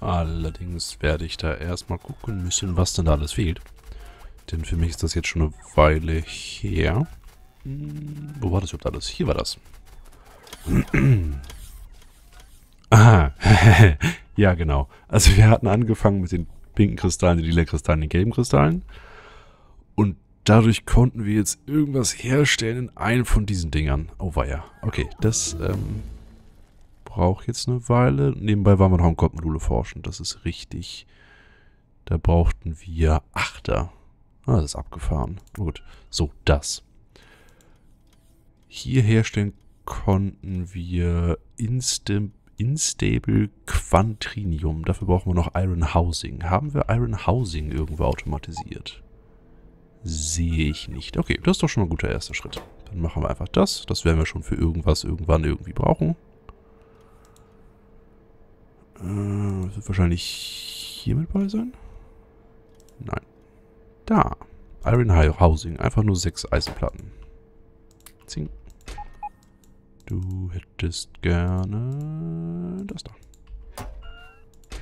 Allerdings werde ich da erstmal gucken müssen, was denn da alles fehlt. Denn für mich ist das jetzt schon eine Weile her. Hm, wo war das überhaupt alles? Hier war das. Aha. ja, genau. Also wir hatten angefangen mit den pinken Kristallen, den lila Kristallen, den gelben Kristallen. Und dadurch konnten wir jetzt irgendwas herstellen in einem von diesen Dingern. Oh weia. Okay, das ähm, braucht jetzt eine Weile. Nebenbei waren wir noch am Gottmodule forschen. Das ist richtig. Da brauchten wir Achter. Ah, das ist abgefahren. Gut. So, das. Hier herstellen konnten wir Instable Quantrinium. Dafür brauchen wir noch Iron Housing. Haben wir Iron Housing irgendwo automatisiert? Sehe ich nicht. Okay, das ist doch schon mal ein guter erster Schritt. Dann machen wir einfach das. Das werden wir schon für irgendwas irgendwann irgendwie brauchen. Äh, wird wahrscheinlich hier mit bei sein? Nein. Da. Iron Housing. Einfach nur sechs Eisenplatten. Zing. Du hättest gerne das da.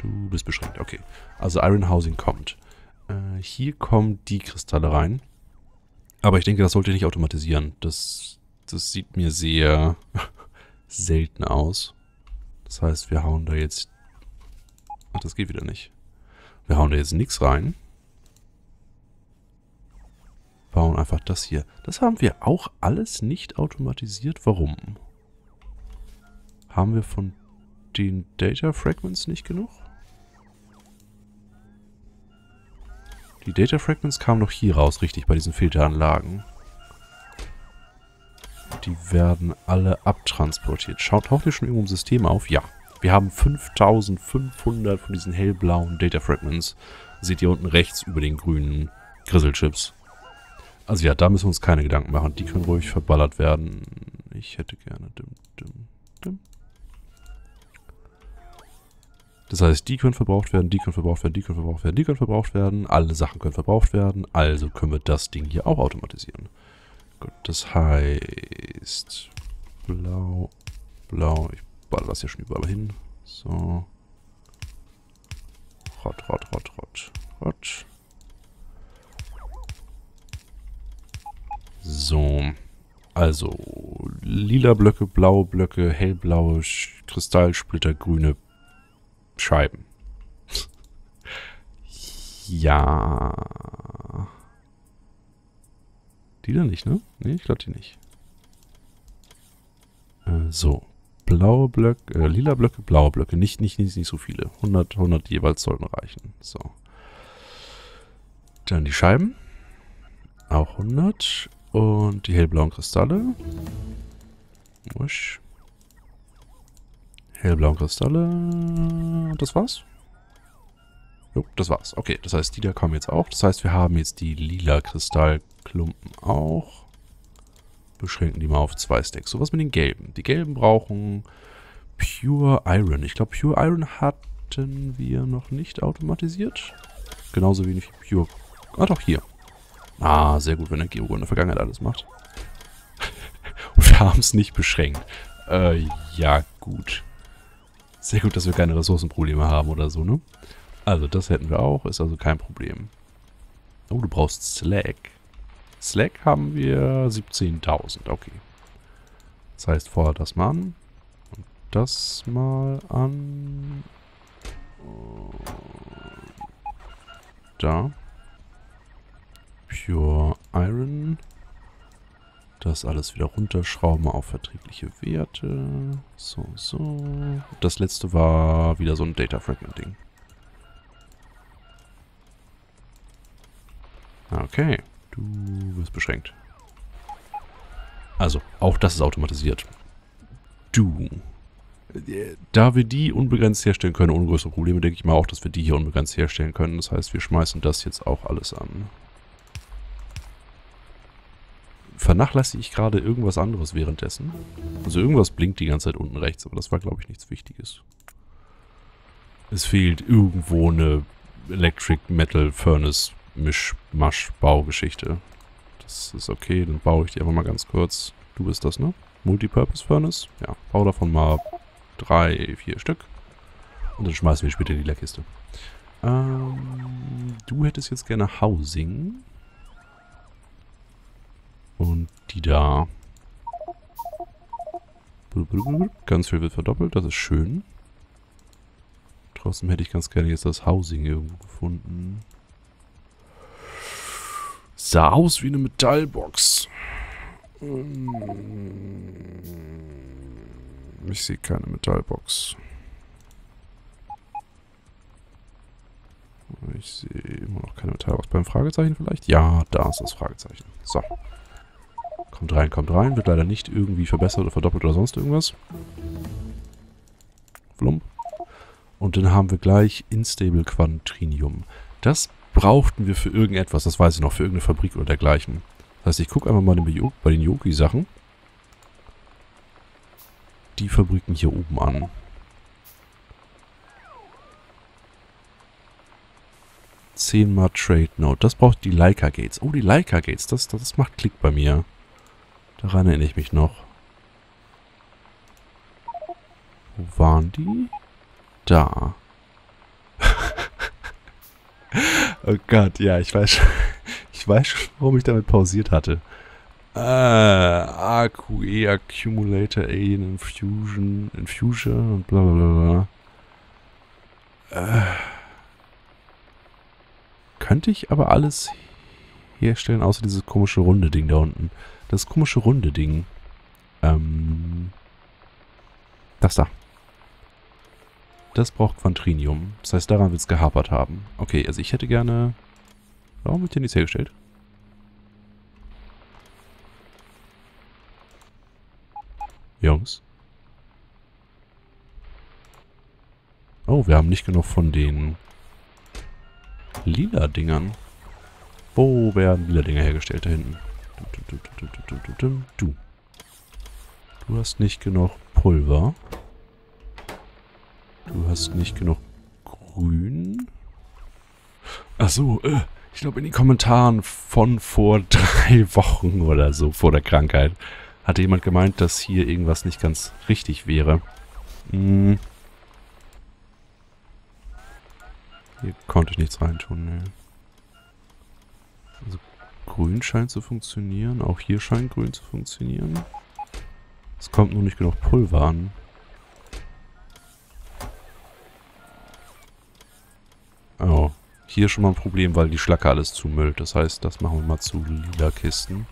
Du bist beschränkt. Okay. Also Iron Housing kommt. Äh, hier kommen die Kristalle rein. Aber ich denke, das sollte nicht automatisieren. Das, das sieht mir sehr selten aus. Das heißt, wir hauen da jetzt... Ach, das geht wieder nicht. Wir hauen da jetzt nichts rein. Bauen einfach das hier. Das haben wir auch alles nicht automatisiert. Warum? Haben wir von den Data Fragments nicht genug? Die Data Fragments kamen doch hier raus, richtig, bei diesen Filteranlagen. Die werden alle abtransportiert. Schaut, taucht hier schon irgendwo im System auf? Ja. Wir haben 5500 von diesen hellblauen Data Fragments. Seht ihr unten rechts über den grünen Grizzle-Chips. Also ja, da müssen wir uns keine Gedanken machen. Die können ruhig verballert werden. Ich hätte gerne... Dim, dim, dim. Das heißt, die können verbraucht werden, die können verbraucht werden, die können verbraucht werden, die können verbraucht werden. Alle Sachen können verbraucht werden. Also können wir das Ding hier auch automatisieren. Gut, das heißt... Blau, blau. Ich baller das hier schon überall hin. So. Rot, rot, rot, rot, rot. So. Also, lila Blöcke, blaue Blöcke, hellblaue Kristallsplitter, grüne Scheiben. ja. Die da nicht, ne? Ne, ich glaube die nicht. Äh, so. Blaue Blöcke, äh, lila Blöcke, blaue Blöcke. Nicht, nicht, nicht, nicht so viele. 100, 100 jeweils sollten reichen. So. Dann die Scheiben. Auch 100. Und die hellblauen Kristalle. Wusch hellblauen Kristalle. Das war's? Jo, das war's. Okay, das heißt, die da kommen jetzt auch. Das heißt, wir haben jetzt die lila Kristallklumpen auch. Beschränken die mal auf zwei Stacks. So was mit den gelben. Die gelben brauchen Pure Iron. Ich glaube, Pure Iron hatten wir noch nicht automatisiert. Genauso wenig wie Pure... Ah, doch, hier. Ah, sehr gut, wenn der Gero in der Vergangenheit alles macht. Und wir haben es nicht beschränkt. Äh, ja, gut. Sehr gut, dass wir keine Ressourcenprobleme haben oder so, ne? Also, das hätten wir auch. Ist also kein Problem. Oh, du brauchst Slack. Slack haben wir 17.000. Okay. Das heißt, vorher das mal an. Und das mal an. Da. Pure Iron. Das alles wieder runterschrauben auf verträgliche Werte. So, so. Das letzte war wieder so ein Data Fragment Ding. Okay, du wirst beschränkt. Also, auch das ist automatisiert. Du. Da wir die unbegrenzt herstellen können, ohne größere Probleme, denke ich mal auch, dass wir die hier unbegrenzt herstellen können. Das heißt, wir schmeißen das jetzt auch alles an vernachlässige ich gerade irgendwas anderes währenddessen. Also irgendwas blinkt die ganze Zeit unten rechts, aber das war, glaube ich, nichts Wichtiges. Es fehlt irgendwo eine Electric Metal Furnace Mischmasch Baugeschichte. Das ist okay, dann baue ich die einfach mal ganz kurz. Du bist das, ne? Multipurpose Furnace? Ja, bau davon mal drei, vier Stück. Und dann schmeißen wir später in die Leerkiste. Ähm, du hättest jetzt gerne Housing. Und die da. Ganz viel wird verdoppelt, das ist schön. Trotzdem hätte ich ganz gerne jetzt das Housing irgendwo gefunden. Sah aus wie eine Metallbox. Ich sehe keine Metallbox. Ich sehe immer noch keine Metallbox. Beim Fragezeichen vielleicht? Ja, da ist das Fragezeichen. So. Kommt rein, kommt rein. Wird leider nicht irgendwie verbessert oder verdoppelt oder sonst irgendwas. Flump. Und dann haben wir gleich Instable Quantrinium. Das brauchten wir für irgendetwas, das weiß ich noch, für irgendeine Fabrik oder dergleichen. Das heißt, ich gucke einfach mal bei den Yogi-Sachen die Fabriken hier oben an. Zehnmal Trade Note. Das braucht die Leica Gates. Oh, die Leica Gates. Das, das, das macht Klick bei mir. Daran erinnere ich mich noch. Wo waren die? Da. oh Gott, ja, ich weiß schon, ich weiß warum ich damit pausiert hatte. Äh, AQE Accumulator Alien Infusion, Infusion und bla bla bla bla. Äh, könnte ich aber alles herstellen, außer dieses komische runde Ding da unten. Das komische runde Ding. Ähm. Das da. Das braucht Quantrinium. Das heißt, daran wird es gehapert haben. Okay, also ich hätte gerne... Warum wird hier nichts hergestellt? Jungs. Oh, wir haben nicht genug von den lila Dingern. Wo werden lila Dinger hergestellt? Da hinten. Du. Du hast nicht genug Pulver. Du hast nicht genug Grün. Achso, äh, ich glaube in den Kommentaren von vor drei Wochen oder so, vor der Krankheit, hatte jemand gemeint, dass hier irgendwas nicht ganz richtig wäre. Hm. Hier konnte ich nichts reintun, ne. Also grün scheint zu funktionieren. Auch hier scheint grün zu funktionieren. Es kommt nur nicht genug Pulver an. Oh. Hier schon mal ein Problem, weil die Schlacke alles zumüllt. Das heißt, das machen wir mal zu lila Kisten.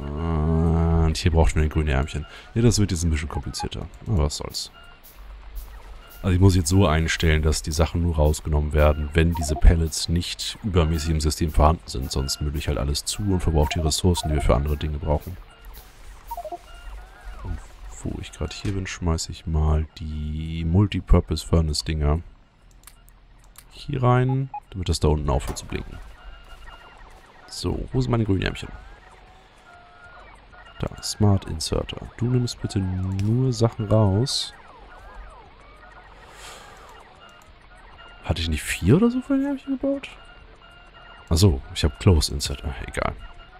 Und hier braucht man ein grüne Ärmchen. Ja, das wird jetzt ein bisschen komplizierter. Aber was soll's. Also ich muss jetzt so einstellen, dass die Sachen nur rausgenommen werden, wenn diese Pellets nicht übermäßig im System vorhanden sind. Sonst müll ich halt alles zu und verbrauche die Ressourcen, die wir für andere Dinge brauchen. Wo ich gerade hier bin, schmeiße ich mal die Multipurpose Furnace Dinger hier rein, damit das da unten aufhört zu blinken. So, wo sind meine grünen Ärmchen? Da, Smart Inserter. Du nimmst bitte nur Sachen raus. Hatte ich nicht vier oder so für Ärmchen gebaut? Achso, ich habe Close Inserter. Egal.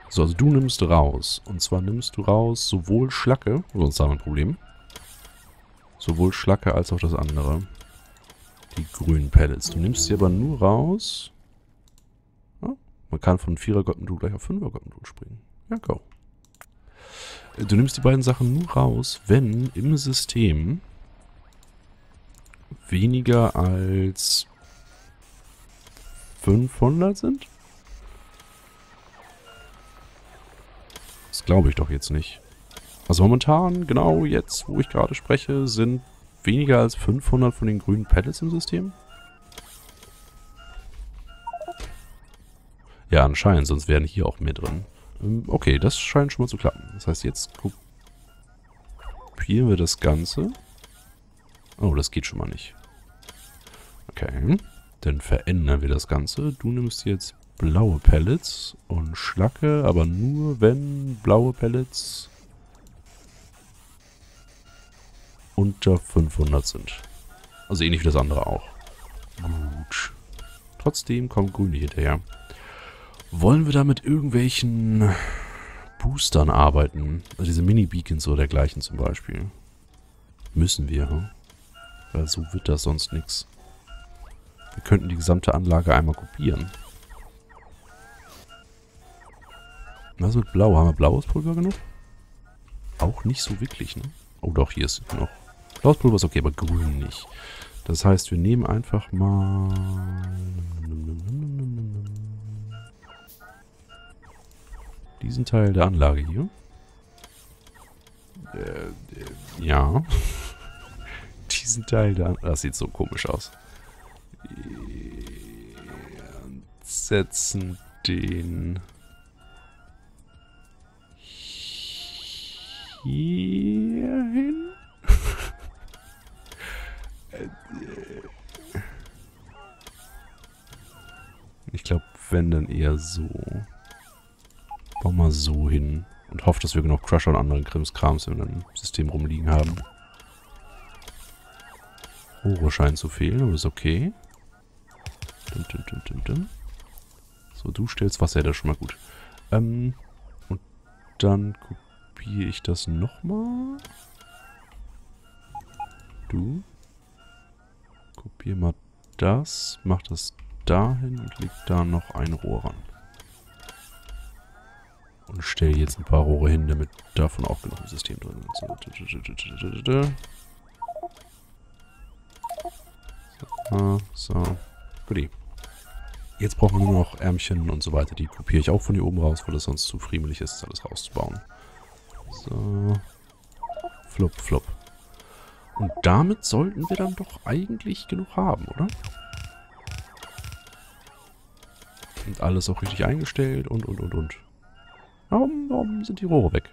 So, also du nimmst raus. Und zwar nimmst du raus sowohl Schlacke, sonst haben wir ein Problem. Sowohl Schlacke als auch das andere. Die grünen Pellets. Du nimmst sie aber nur raus. Ja, man kann von 4er Gottendul gleich auf 5er Gottendul springen. Ja, go. Du nimmst die beiden Sachen nur raus, wenn im System weniger als 500 sind? Glaube ich doch jetzt nicht. Also momentan, genau jetzt, wo ich gerade spreche, sind weniger als 500 von den grünen Pellets im System. Ja, anscheinend, sonst wären hier auch mehr drin. Ähm, okay, das scheint schon mal zu klappen. Das heißt, jetzt kopieren wir das Ganze. Oh, das geht schon mal nicht. Okay, dann verändern wir das Ganze. Du nimmst jetzt blaue Pellets und Schlacke, aber nur wenn blaue Pellets unter 500 sind. Also ähnlich wie das andere auch. Gut. Trotzdem kommt grün hinterher. Wollen wir da mit irgendwelchen Boostern arbeiten. Also diese Mini-Beacons oder dergleichen zum Beispiel. Müssen wir, hm? Weil so wird das sonst nichts. Wir könnten die gesamte Anlage einmal kopieren. Was mit Blau? Haben wir blaues Pulver genug? Auch nicht so wirklich, ne? Oh doch, hier ist noch. Blaues Pulver ist okay, aber grün nicht. Das heißt, wir nehmen einfach mal... Diesen Teil der Anlage hier. Äh, äh, ja. Diesen Teil der Anlage. Das sieht so komisch aus. Und setzen den hier hin. ich glaube, wenn dann eher so. Bau mal so hin. Und hoffe, dass wir genug Crusher und anderen Krimskrams in dem System rumliegen haben. Rohre scheinen zu fehlen, aber ist okay. Dum, dum, dum, dum. So, du stellst Wasser, das ist schon mal gut. Ähm, und dann kopiere ich das nochmal. Du. Kopiere mal das, mach das dahin und leg da noch ein Rohr ran. Und stelle jetzt ein paar Rohre hin, damit davon auch genug im System drin sind. So, so. Goodie. Jetzt brauchen wir nur noch Ärmchen und so weiter. Die kopiere ich auch von hier oben raus, weil es sonst zu friemelig ist, das alles rauszubauen. So. Flop, flop. Und damit sollten wir dann doch eigentlich genug haben, oder? Und alles auch richtig eingestellt und, und, und, und. Warum, warum sind die Rohre weg?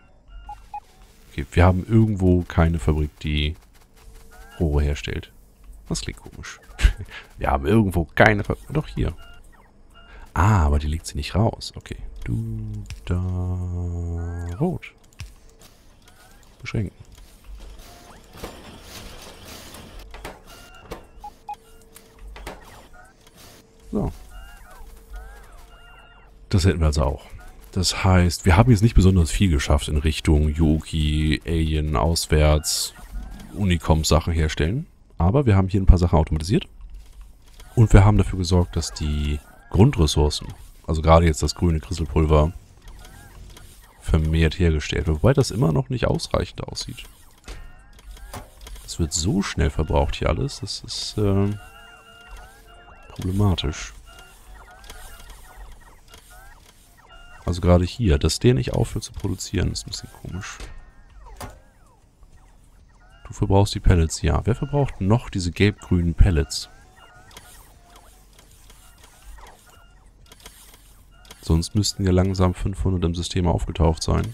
Okay, wir haben irgendwo keine Fabrik, die Rohre herstellt. Das klingt komisch. wir haben irgendwo keine Fabrik. Doch, hier. Ah, aber die legt sie nicht raus. Okay. Du, da, rot. Beschränken. So. Das hätten wir also auch. Das heißt, wir haben jetzt nicht besonders viel geschafft in Richtung Yoki, Alien, Auswärts, Unicom-Sachen herstellen. Aber wir haben hier ein paar Sachen automatisiert. Und wir haben dafür gesorgt, dass die Grundressourcen, also gerade jetzt das grüne Kristalpulver, vermehrt hergestellt. Wobei das immer noch nicht ausreichend aussieht. Es wird so schnell verbraucht hier alles, das ist äh, problematisch. Also gerade hier, dass der nicht aufhört zu produzieren, ist ein bisschen komisch. Du verbrauchst die Pellets, ja. Wer verbraucht noch diese gelb-grünen Pellets? Sonst müssten ja langsam 500 im System aufgetaucht sein.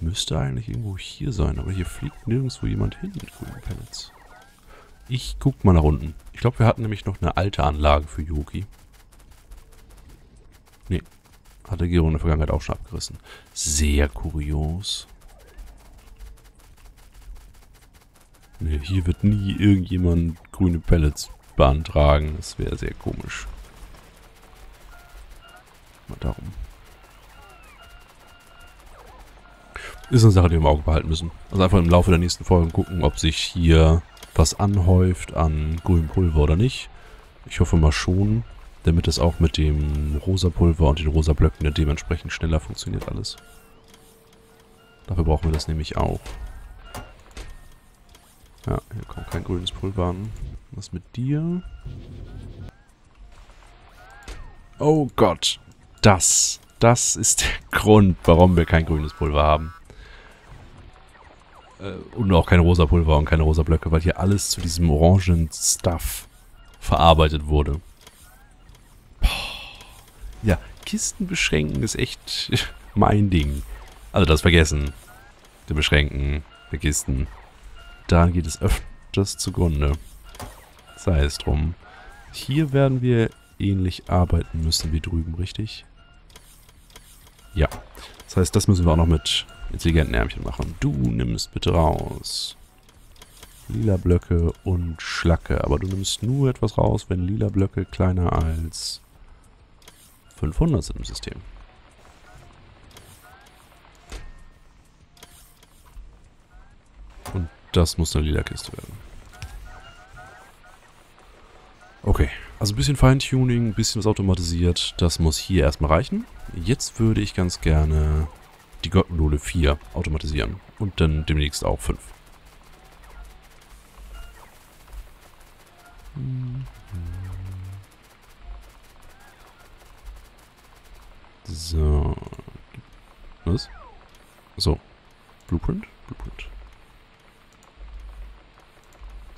Müsste eigentlich irgendwo hier sein, aber hier fliegt nirgendwo jemand hin mit grünen Pellets. Ich guck mal nach unten. Ich glaube, wir hatten nämlich noch eine alte Anlage für Yogi. Nee. Hatte Gero in der Vergangenheit auch schon abgerissen. Sehr kurios. Nee, hier wird nie irgendjemand grüne Pellets beantragen. Das wäre sehr komisch. Mal darum. Ist eine Sache, die wir im Auge behalten müssen. Also einfach im Laufe der nächsten Folgen gucken, ob sich hier was anhäuft an grünem Pulver oder nicht. Ich hoffe mal schon damit es auch mit dem rosa Pulver und den rosa Blöcken dementsprechend schneller funktioniert alles. Dafür brauchen wir das nämlich auch. Ja, hier kommt kein grünes Pulver an. Was mit dir? Oh Gott. Das, das ist der Grund, warum wir kein grünes Pulver haben. Äh, und auch kein rosa Pulver und keine rosa Blöcke, weil hier alles zu diesem orangen Stuff verarbeitet wurde. Ja, Kisten beschränken ist echt mein Ding. Also das vergessen. Die beschränken, die Kisten. Da geht es öfters zugrunde. Sei es drum. Hier werden wir ähnlich arbeiten müssen wie drüben, richtig? Ja. Das heißt, das müssen wir auch noch mit intelligenten Ärmchen machen. Du nimmst bitte raus. Lila Blöcke und Schlacke. Aber du nimmst nur etwas raus, wenn lila Blöcke kleiner als 500 sind im System. Das muss eine lila Kiste werden. Okay, also ein bisschen Feintuning, ein bisschen was automatisiert. Das muss hier erstmal reichen. Jetzt würde ich ganz gerne die Gottmodule 4 automatisieren. Und dann demnächst auch 5. So. Was? So. Blueprint? Blueprint.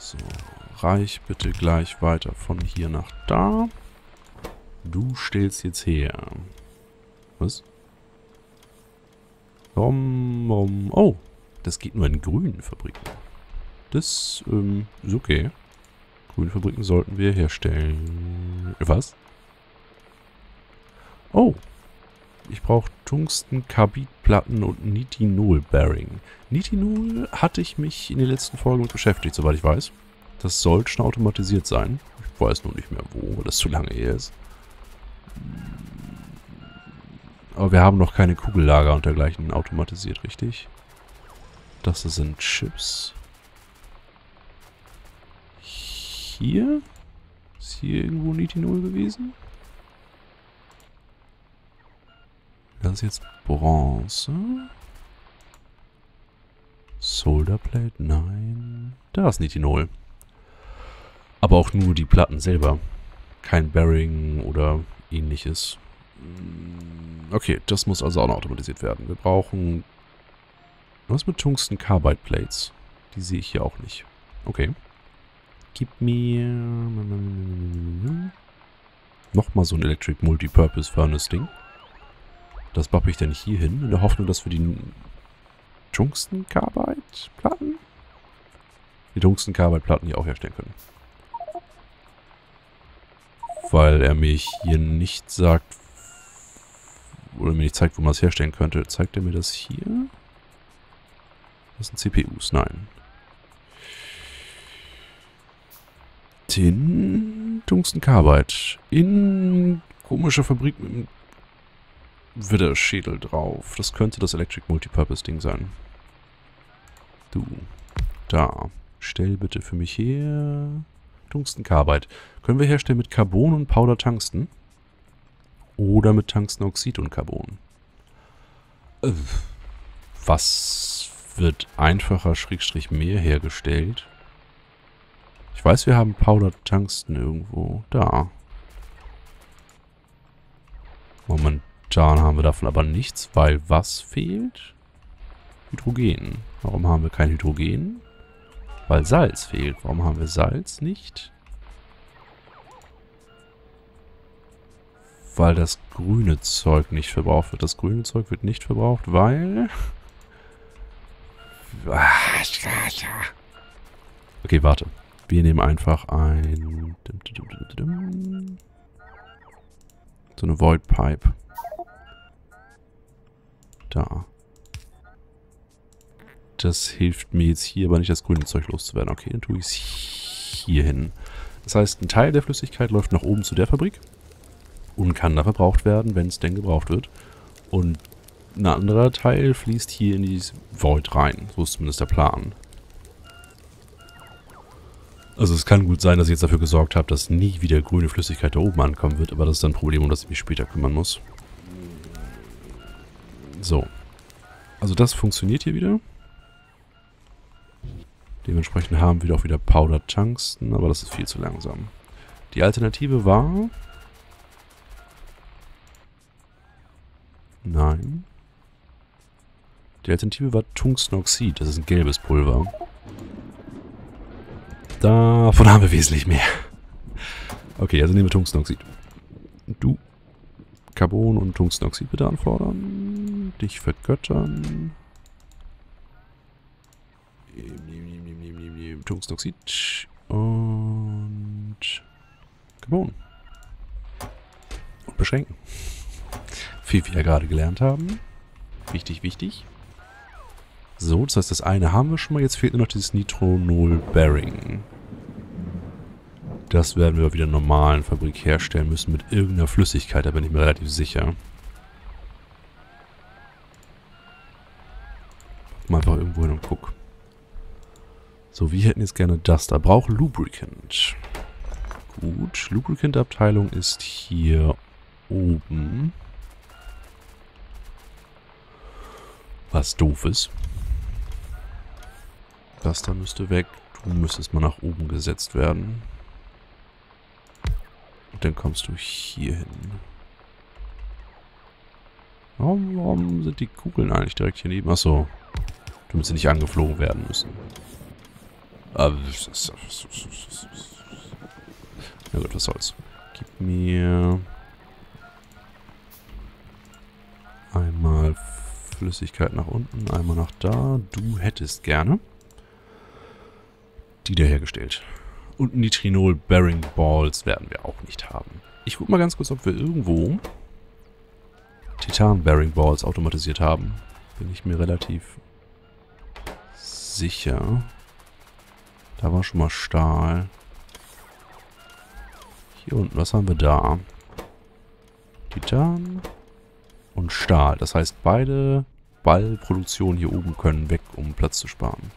So. Reich bitte gleich weiter von hier nach da. Du stellst jetzt her. Was? Warum, warum? Oh, das geht nur in grünen Fabriken. Das ähm, ist okay. Grüne Fabriken sollten wir herstellen. Was? Oh. Ich brauche Tungsten-Carbidplatten und Nitinol-Bearing. Nitinol hatte ich mich in den letzten Folgen mit beschäftigt, soweit ich weiß. Das sollte schon automatisiert sein. Ich weiß nur nicht mehr wo, weil das zu lange her ist. Aber wir haben noch keine Kugellager und dergleichen automatisiert, richtig? Das sind Chips. Hier? Ist hier irgendwo Nitinol gewesen? Das jetzt Bronze. Solderplate? Nein. Da ist Nitinol. Aber auch nur die Platten selber. Kein Bearing oder ähnliches. Mm, okay, das muss also auch noch automatisiert werden. Wir brauchen... Was mit Tungsten Carbide Plates? Die sehe ich hier auch nicht. Okay. Gib mir... Nochmal so ein Electric Multipurpose Furnace Ding. Das bappe ich dann hier hin, in der Hoffnung, dass wir die Tungsten Carbide Platten? Die Tungsten Carbide Platten hier auch herstellen können. Weil er mich hier nicht sagt, oder mir nicht zeigt, wo man es herstellen könnte. Zeigt er mir das hier? Das sind CPUs, nein. Tin, Tungstencarbide. In komischer Fabrik mit Widderschädel drauf. Das könnte das Electric Multipurpose Ding sein. Du. Da. Stell bitte für mich her. Tungstencarbide. Können wir herstellen mit Carbon und Powder Tungsten? Oder mit Tungstenoxid und Carbon. Äh, was wird einfacher, Schrägstrich mehr hergestellt? Ich weiß, wir haben Powder Tungsten irgendwo. Da. Momentan haben wir davon aber nichts, weil was fehlt? Hydrogen. Warum haben wir kein Hydrogen? Weil Salz fehlt. Warum haben wir Salz nicht? weil das grüne Zeug nicht verbraucht wird. Das grüne Zeug wird nicht verbraucht, weil... Okay, warte. Wir nehmen einfach ein... So eine Void Pipe. Da. Das hilft mir jetzt hier aber nicht, das grüne Zeug loszuwerden. Okay, dann tue ich es hier hin. Das heißt, ein Teil der Flüssigkeit läuft nach oben zu der Fabrik und kann da verbraucht werden, wenn es denn gebraucht wird. Und ein anderer Teil fließt hier in die Void rein. So ist zumindest der Plan. Also es kann gut sein, dass ich jetzt dafür gesorgt habe, dass nie wieder grüne Flüssigkeit da oben ankommen wird, aber das ist dann ein Problem, um das ich mich später kümmern muss. So. Also das funktioniert hier wieder. Dementsprechend haben wir auch wieder Powder Tungsten, aber das ist viel zu langsam. Die Alternative war, Nein. Die Alternative war Tungstenoxid. Das ist ein gelbes Pulver. Davon haben wir wesentlich mehr. Okay, also nehmen wir Tungstenoxid. Du. Carbon und Tungstenoxid bitte anfordern. Dich vergöttern. Tungstenoxid. Und Carbon. Und beschränken. Wie wir ja gerade gelernt haben. Wichtig, wichtig. So, das heißt, das eine haben wir schon mal. Jetzt fehlt nur noch dieses Nitronol Bearing. Das werden wir wieder in normalen Fabrik herstellen müssen mit irgendeiner Flüssigkeit, da bin ich mir relativ sicher. Mal einfach irgendwo hin und guck. So, wir hätten jetzt gerne das da. Braucht Lubricant. Gut, Lubricant-Abteilung ist hier oben. Was doof ist. Das da müsste weg. Du müsstest mal nach oben gesetzt werden. Dann kommst du hier hin. Warum, warum sind die Kugeln eigentlich direkt hier neben? Achso. Damit sie nicht angeflogen werden müssen. Aber... Na gut, was soll's. Gib mir... Einmal Flüssigkeit nach unten, einmal nach da. Du hättest gerne die da hergestellt. Und Nitrinol Bearing Balls werden wir auch nicht haben. Ich guck mal ganz kurz, ob wir irgendwo Titan Bearing Balls automatisiert haben. Bin ich mir relativ sicher. Da war schon mal Stahl. Hier unten, was haben wir da? Titan und Stahl. Das heißt, beide Ballproduktionen hier oben können weg, um Platz zu sparen.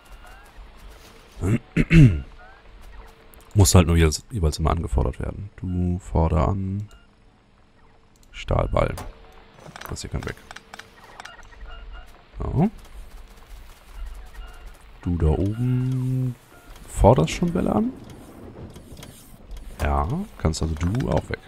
Muss halt nur jeweils, jeweils immer angefordert werden. Du forder an. Stahlball. Das hier kann weg. So. Du da oben forderst schon Bälle an? Ja, kannst also du auch weg.